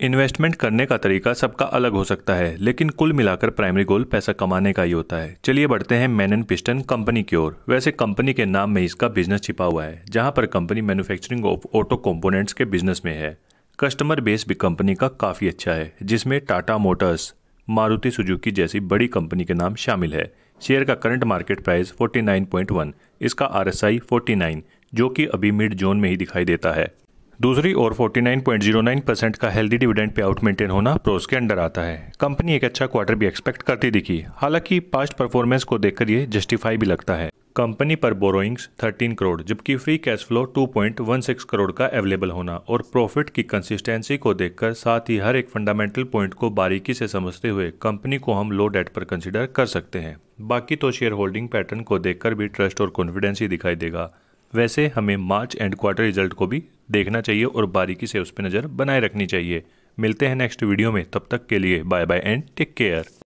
Investment करने का तरीका सबका अलग हो सकता है, लेकिन कुल मिलाकर प्राइमरी गोल पैसा कमाने का ही होता है। चलिए बढ़ते हैं मैन एंड पिस्टन कंपनी की ओर। वैसे कंपनी के नाम में इसका बिज़नेस छिपा हुआ है, जहाँ पर company manufacturing of auto components के बिज़नेस में है। कस्टमर बेस भी कंपनी का काफ़ी अच्छा है, जिसमें टाटा मोटर्स, मारुति सुजुकी जैसी बड़ी कंपनी के नाम शामिल है। शेयर का करंट मार्केट प्राइस 49.1 इसका आर एस आई जो कि अभी मिड जोन में ही दिखाई देता है। दूसरी ओर 49.09 परसेंट का healthy dividend pay out maintain होना प्रोस के अंडर आता है। कंपनी एक अच्छा क्वार्टर भी एक्सपेक्ट करती दिखी। हालाँकि पास्ट परफॉर्मेंस को देखकर ये जस्टिफाई भी लगता है। कंपनी पर बोरोइंग्स 13 करोड़ जबकि फ्री कैश फ्लो 2.16 करोड़ का अवेलेबल होना और प्रॉफिट की कंसिस्टेंसी को देखकर साथ ही हर एक फंडामेंटल पॉइंट को बारीकी से समझते हुए कंपनी को हम लो डेट पर कंसिडर कर सकते हैं। बाकी तो शेयर होल्डिंग पैटर्न को देखकर भी ट्रस्ट और कॉन्फिडेंस ही दिखाई देगा। वैसे हमें मार्च एंड क्वार्टर रिज़ल्ट को भी देखना चाहिए और बारीकी से उस पर नज़र बनाए रखनी चाहिए। मिलते हैं नेक्स्ट वीडियो में। तब तक के लिए bye bye and take care